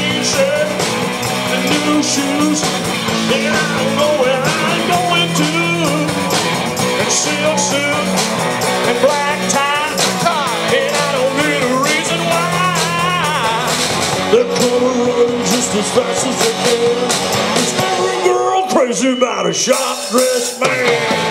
clean shirt and new shoes. And I don't know where I'm going to. And silk suit and black tie. And I don't need a reason why. They're coming running just as fast as they can. every girl crazy about a shop dressed man.